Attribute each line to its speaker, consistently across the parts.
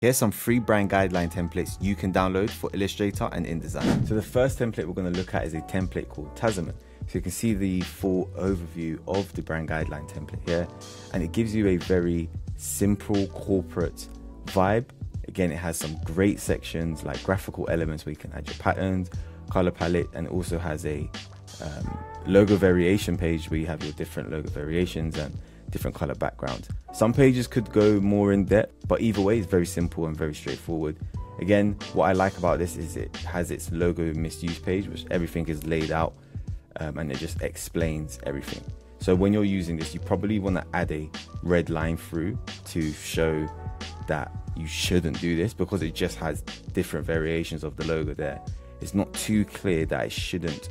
Speaker 1: Here's some free brand guideline templates you can download for Illustrator and InDesign. So the first template we're going to look at is a template called Tasman. So you can see the full overview of the brand guideline template here, and it gives you a very simple corporate vibe. Again, it has some great sections like graphical elements where you can add your patterns, color palette, and also has a um, logo variation page where you have your different logo variations and different color backgrounds. Some pages could go more in depth, but either way, it's very simple and very straightforward. Again, what I like about this is it has its logo misuse page, which everything is laid out um, and it just explains everything. So when you're using this, you probably want to add a red line through to show that you shouldn't do this because it just has different variations of the logo there. It's not too clear that it shouldn't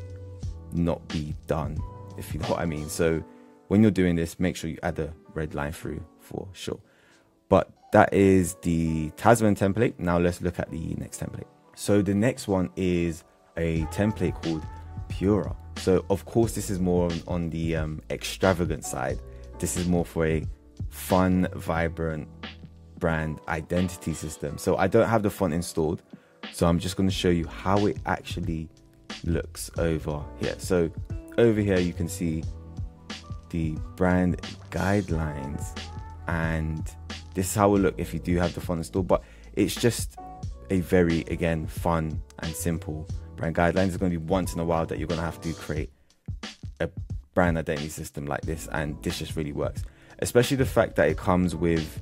Speaker 1: not be done, if you know what I mean. So when you're doing this, make sure you add a red line through for sure. But that is the Tasman template. Now let's look at the next template. So the next one is a template called Pura. So of course this is more on, on the um, extravagant side. This is more for a fun, vibrant brand identity system. So I don't have the font installed. So I'm just going to show you how it actually looks over here. So over here you can see the brand guidelines and this is how it look if you do have the font installed but it's just a very again fun and simple brand guidelines. Is going to be once in a while that you're going to have to create a brand identity system like this and this just really works. Especially the fact that it comes with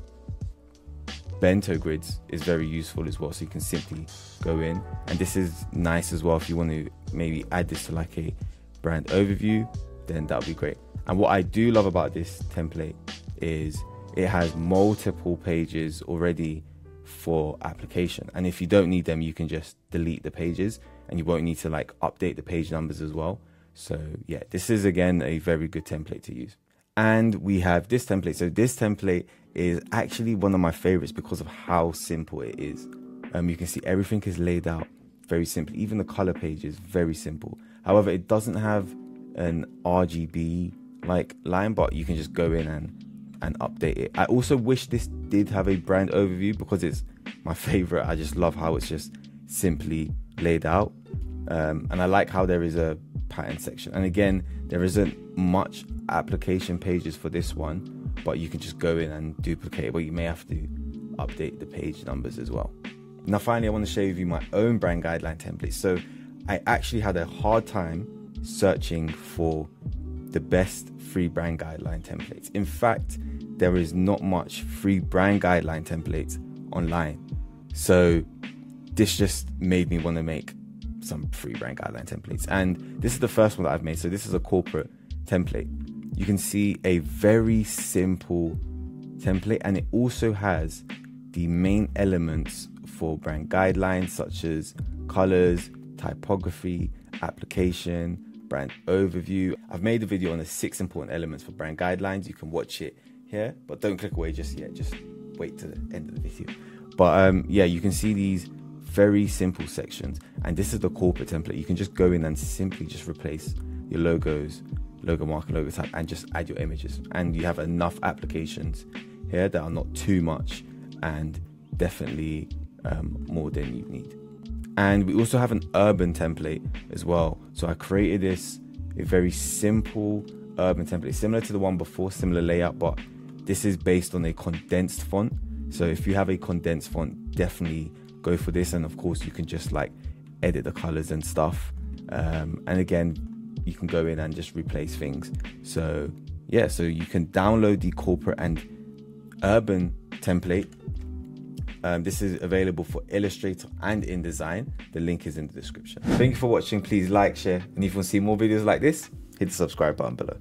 Speaker 1: bento grids is very useful as well so you can simply go in. And this is nice as well if you want to maybe add this to like a brand overview then that would be great and what I do love about this template is it has multiple pages already for application. And if you don't need them, you can just delete the pages and you won't need to like update the page numbers as well. So yeah, this is again a very good template to use. And we have this template. So this template is actually one of my favorites because of how simple it is. Um, you can see everything is laid out very simply. Even the color page is very simple. However, it doesn't have an RGB like Linebot, you can just go in and and update it. I also wish this did have a brand overview because it's my favorite. I just love how it's just simply laid out, um, and I like how there is a pattern section. And again, there isn't much application pages for this one, but you can just go in and duplicate. But you may have to update the page numbers as well. Now, finally, I want to share with you my own brand guideline template. So, I actually had a hard time searching for the best free brand guideline templates. In fact, there is not much free brand guideline templates online. So this just made me want to make some free brand guideline templates. And this is the first one that I've made. So this is a corporate template. You can see a very simple template and it also has the main elements for brand guidelines such as colors, typography, application, brand overview. I've made a video on the six important elements for brand guidelines. You can watch it here, but don't click away just yet. Just wait to the end of the video. But um, yeah, you can see these very simple sections, and this is the corporate template. You can just go in and simply just replace your logos, logo mark, logo type, and just add your images. And you have enough applications here that are not too much and definitely um, more than you need. And we also have an urban template as well. So I created this a very simple urban template, similar to the one before, similar layout, but this is based on a condensed font. So if you have a condensed font, definitely go for this. And of course, you can just like edit the colors and stuff. Um, and again, you can go in and just replace things. So yeah, so you can download the corporate and urban template um, this is available for Illustrator and InDesign. The link is in the description. Thank you for watching. Please like, share, and if you want to see more videos like this, hit the subscribe button below.